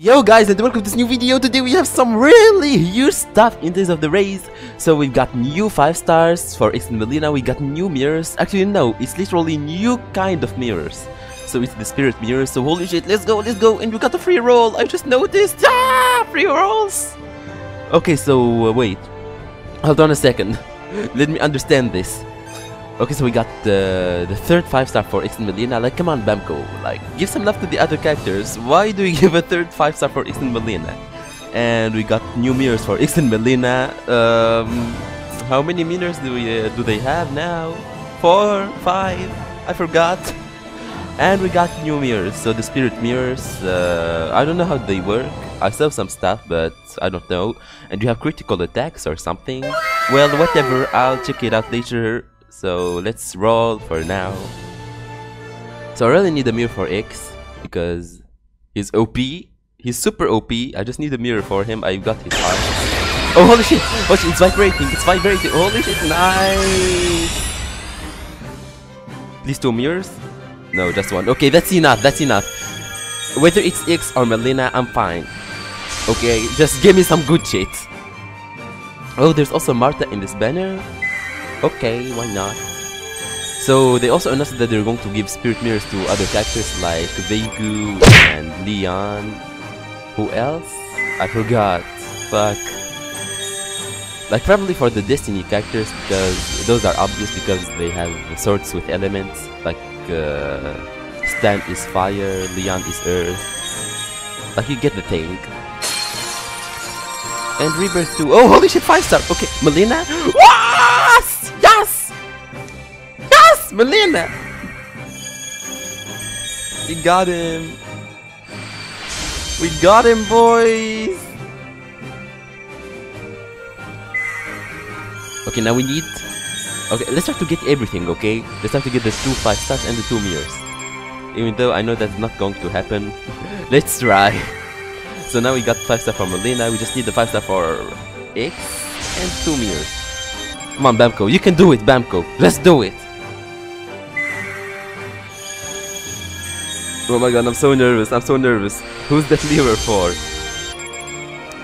Yo guys and welcome to this new video. Today we have some really huge stuff in terms of the Rays. So we've got new 5 stars for and Mileena, we got new mirrors. Actually no, it's literally new kind of mirrors. So it's the spirit mirrors, so holy shit, let's go, let's go. And we got a free roll, I just noticed. Ah, free rolls. Okay, so uh, wait. Hold on a second. Let me understand this. Okay, so we got the the third five star for Ixen Mileena. Like, come on, Bamco. Like, give some love to the other characters. Why do we give a third five star for Ixen Mileena? And we got new mirrors for Ixen Mileena. Um, how many mirrors do we uh, do they have now? Four, five. I forgot. And we got new mirrors. So the spirit mirrors. Uh, I don't know how they work. I saw some stuff, but I don't know. And you have critical attacks or something. Well, whatever. I'll check it out later. So let's roll for now. So I really need a mirror for Ix because he's OP. He's super OP. I just need a mirror for him. I got his heart. Oh holy shit! Oh! It's vibrating. It's vibrating. Holy shit! Nice. These two mirrors? No, just one. Okay, that's enough. That's enough. Whether it's Ix or Mileena, I'm fine. Okay, just give me some good shit. Oh, there's also Martha in this banner. Okay, why not? So they also announced that they're going to give spirit mirrors to other characters like Veigue and Leon. Who else? I forgot. Fuck. Like probably for the Destiny characters because those are obvious because they have swords with elements. Like uh, Stan is fire, Leon is earth. Like you get the thing. And Rebirth 2. Oh holy shit, 5 star! Okay, Mileena? Yes! Yes! Yes! Mileena! We got him! We got him, boys! Okay, now we need... Okay, let's try to get everything, okay? Let's try to get the two 5 stars and the two mirrors. Even though I know that's not going to happen. let's try. So now we got 5 star for Mileena, we just need the 5 star for Ix and 2 mirrors. Come on Bamco, you can do it Bamco, let's do it! Oh my god, I'm so nervous, I'm so nervous. Who's that lever for?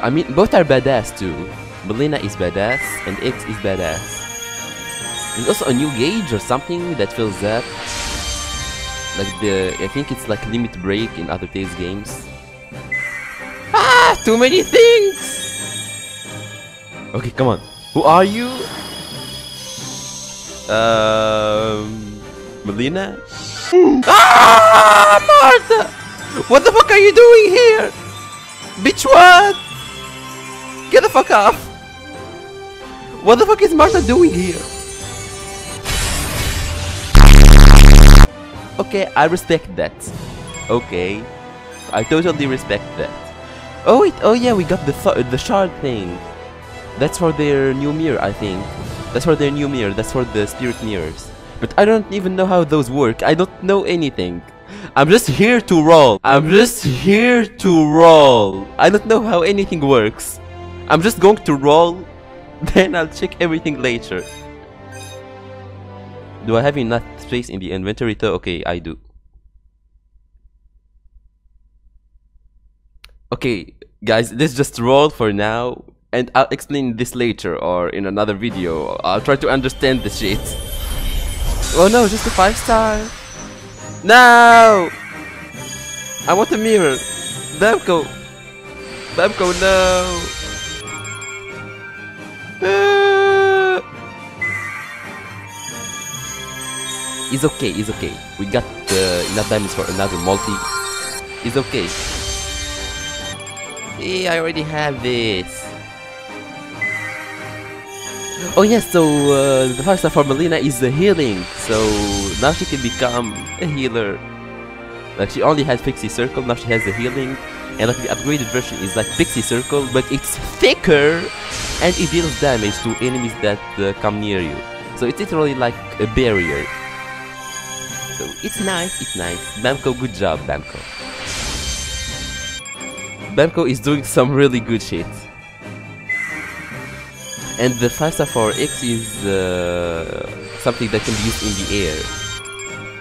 I mean, both are badass too. Mileena is badass and Ix is badass. There's also a new gauge or something that fills up. Like the, I think it's like limit break in other Tales games. Ah, too many things! Okay, come on. Who are you? Um, Mileena? Ah, Martha! What the fuck are you doing here? Bitch, what? Get the fuck off! What the fuck is Martha doing here? Okay, I respect that. Okay, I totally respect that. Oh wait, oh yeah, we got the th the shard thing. That's for their new mirror, I think. That's for their new mirror. That's for the spirit mirrors. But I don't even know how those work. I don't know anything. I'm just here to roll. I'm just here to roll. I don't know how anything works. I'm just going to roll. Then I'll check everything later. Do I have enough space in the inventory though? Okay, I do. Okay, guys, let's just roll for now. And I'll explain this later or in another video. I'll try to understand the shit. Oh no, just a 5 star. No! I want a mirror. Bamco. Bamco, no. Ah. It's okay, it's okay. We got uh, enough diamonds for another multi. It's okay. Hey, I already have this. Oh yes, so uh, the five star for Mileena is the healing. So now she can become a healer. Like she only had Pixie Circle, now she has the healing. And like the upgraded version is like Pixie Circle, but it's thicker and it deals damage to enemies that uh, come near you. So it's literally like a barrier. So it's nice, it's nice. Bamco, good job, Bamco. Bamco is doing some really good shit. And the 5 star for Ix is uh, something that can be used in the air.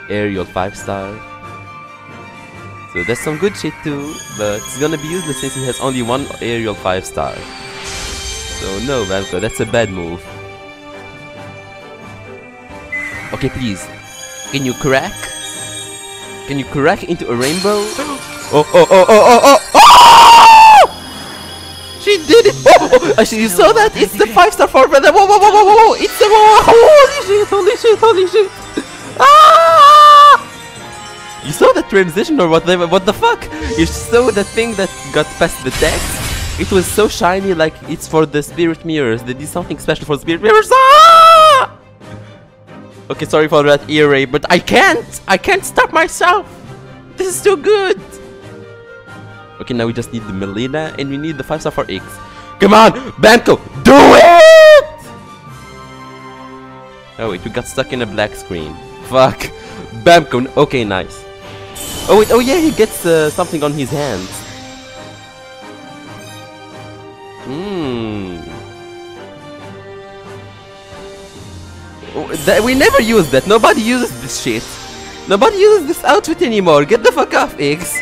Aerial 5 star. So that's some good shit too, but it's gonna be useless since he has only one aerial 5 star. So no, Bamco, that's a bad move. Okay, please. Can you crack? Can you crack into a rainbow? Oh, oh, oh, oh, oh, oh! oh! Did it! Oh, oh, actually, you saw that? It's the 5 star for Whoa, whoa, whoa, whoa, whoa, whoa! It's the Holy shit, holy shit, holy shit! Ah! You saw the transition or what? What the fuck? You saw the thing that got past the text? It was so shiny, like it's for the spirit mirrors. They did something special for spirit mirrors. Ah! Okay, sorry for that ear rape, but I can't! I can't stop myself! This is too good! Okay, now we just need the Mileena and we need the 5 star for Ix. Come on! Bamco! Do it! Oh wait, we got stuck in a black screen. Fuck. Bamco. Okay, nice. Oh wait, oh yeah, he gets uh, something on his hands. Hmm. Oh, we never use that. Nobody uses this shit. Nobody uses this outfit anymore. Get the fuck off, Ix.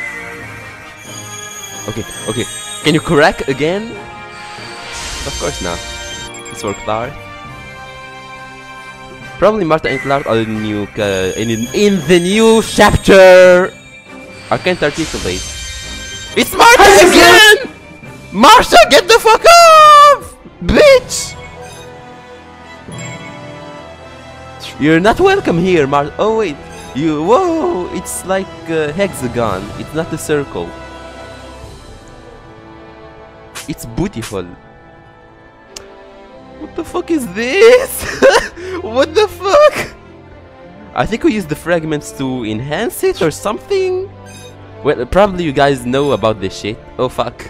Okay, okay. Can you crack again? Of course not. It's for Clark. Probably Martha and Clark are the new uh, in, in the new chapter. I can't articulate. It's Martha again! Martha, get the fuck off! Bitch! You're not welcome here, Martha. Oh wait, you. Whoa! It's like a hexagon. It's not a circle. It's beautiful. What the fuck is this? what the fuck? I think we use the fragments to enhance it or something? Well, probably you guys know about this shit. Oh fuck.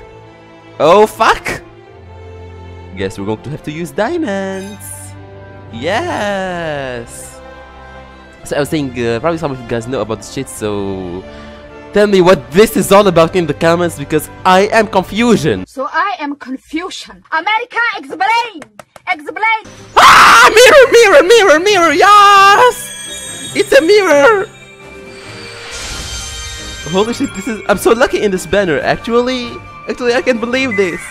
Oh fuck! Guess we're going to have to use diamonds. Yes! So I was saying, uh, probably some of you guys know about this shit, so... Tell me what this is all about in the comments because I am confusion. So I am confusion. America, explain! Explain! Ah! Mirror, mirror, mirror, mirror, yes! It's a mirror! Holy shit, this is- I'm so lucky in this banner, actually. Actually, I can't believe this.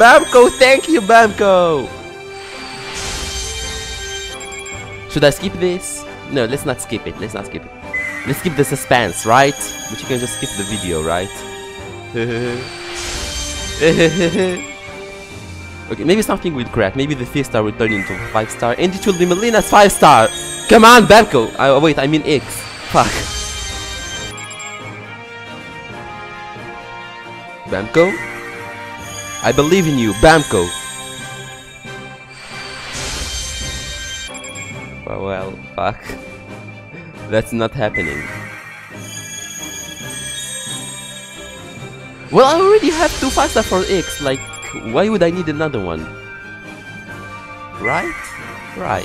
Bamco, thank you, Bamco! Should I skip this? No, let's not skip it, let's not skip it. Let's keep the suspense, right? But you can just skip the video, right? okay, maybe something will crack. Maybe the 3 star will turn into 5 star and it will be Mileena's 5 star! Come on, Bamco! Uh, wait, I mean Ix. Fuck. Bamco? I believe in you, Bamco! Well, well, fuck. That's not happening. Well, I already have two 5 star for Ix, like, why would I need another one? Right? Right.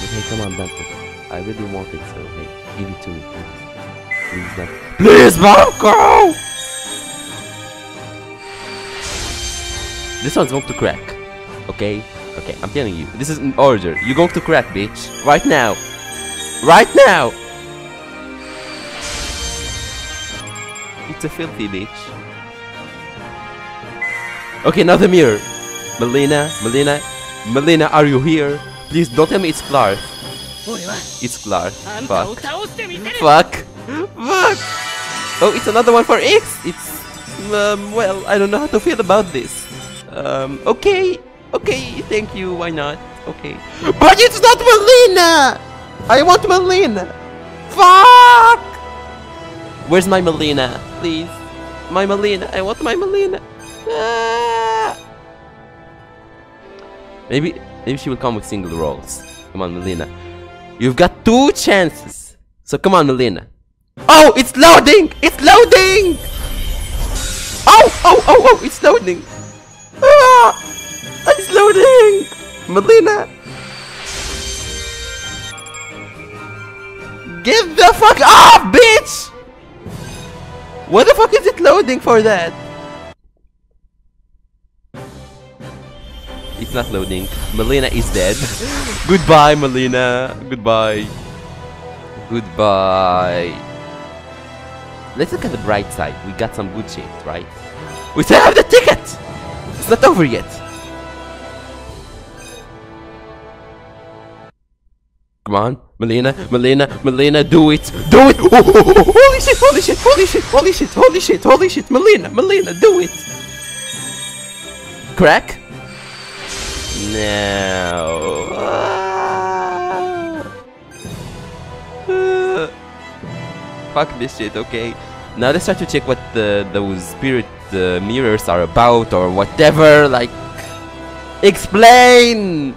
Okay, come on, Bamco. I really want it, so hey, give it to me, please. Please. Please, Bamco! This one's going to crack, okay? Okay, I'm telling you, this is an order. You're going to crack, bitch. Right now. Right now! It's a filthy bitch. Okay, another mirror. Mileena, Mileena, Mileena, are you here? Please don't tell me it's Clark. It's Clark. Fuck. Fuck. Fuck. Oh, it's another one for Ix. It's um, well, I don't know how to feel about this. Um, okay, okay, thank you. Why not? Okay. But it's not Mileena. I want Mileena. Fuck. Where's my Mileena? Please, my Mileena. I want my Mileena. Ah. Maybe, maybe she will come with single rolls. Come on, Mileena. You've got two chances. So come on, Mileena. Oh, it's loading! It's loading! Oh, oh, oh, oh, it's loading! Ah, it's loading! Mileena! Get the fuck off, bitch! What the fuck is it loading for that? It's it's not loading. Mileena is dead. Goodbye, Mileena. Goodbye. Goodbye. Let's look at the bright side. We got some good shit, right? We still have the ticket! It's not over yet. Come on, Mileena, Mileena, Mileena, do it, do it! Oh, holy shit, holy shit, holy shit, holy shit, holy shit, holy shit, Mileena, Mileena, do it! Crack? No. Ah. Uh. Fuck this shit, okay. Now let's try to check what the, those spirit uh, mirrors are about or whatever, like... Explain!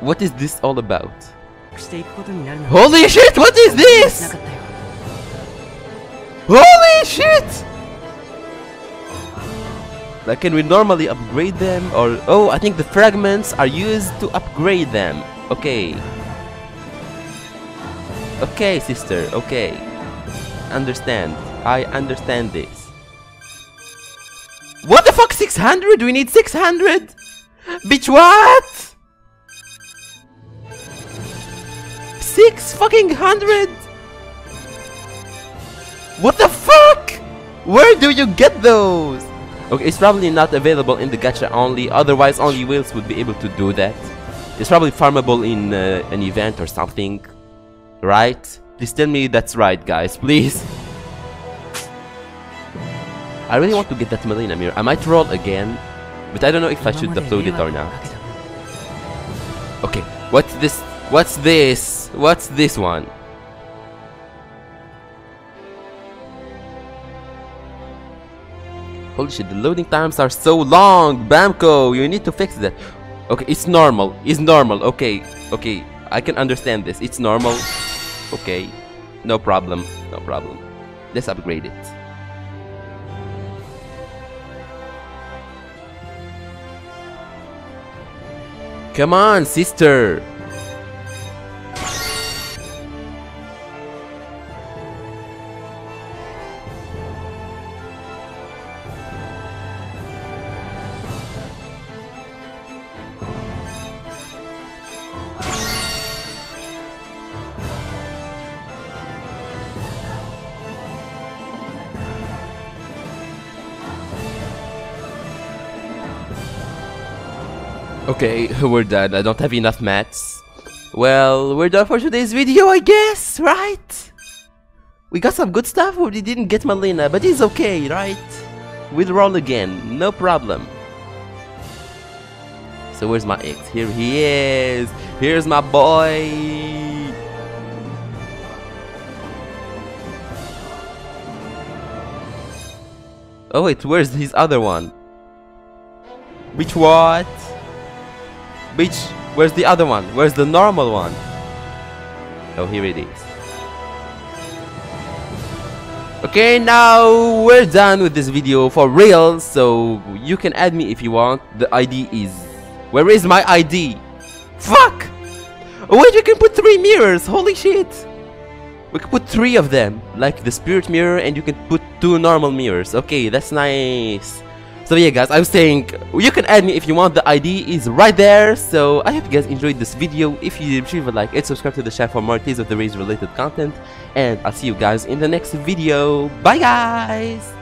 What is this all about? Holy shit, what is this? Holy shit! Like, can we normally upgrade them? Or, oh, I think the fragments are used to upgrade them. Okay. Okay, sister, okay. Understand. I understand this. What the fuck, 600? We need 600? Bitch, what? Six fucking hundred! What the fuck? Where do you get those? Okay, it's probably not available in the gacha only, otherwise only whales would be able to do that. It's probably farmable in uh, an event or something. Right? Please tell me that's right, guys, please. I really want to get that Mileena mirror. I might roll again, but I don't know if I should upload it or not. Okay, what's this What's this? What's this one? Holy shit, the loading times are so long! Bamco, you need to fix that. Okay, it's normal. It's normal. Okay, okay. I can understand this. It's normal. Okay. No problem. No problem. Let's upgrade it. Come on, sister! Okay, we're done. I don't have enough mats. Well, we're done for today's video, I guess, right? We got some good stuff, we didn't get Mileena, but it's okay, right? We'll roll again, no problem. So where's my Ix? Here he is! Here's my boy! Oh wait, where's his other one? Which what? Which? Where's the other one? Where's the normal one? Oh, here it is. Okay, now we're done with this video for real, so you can add me if you want. The ID is... Where is my ID? Fuck! Wait, we can put three mirrors, holy shit! We can put three of them, like the spirit mirror and you can put two normal mirrors. Okay, that's nice. So yeah guys, I was saying, you can add me if you want, the ID is right there. So I hope you guys enjoyed this video. If you did, leave a like and subscribe to the channel for more Tales of the Rays related content. And I'll see you guys in the next video. Bye guys!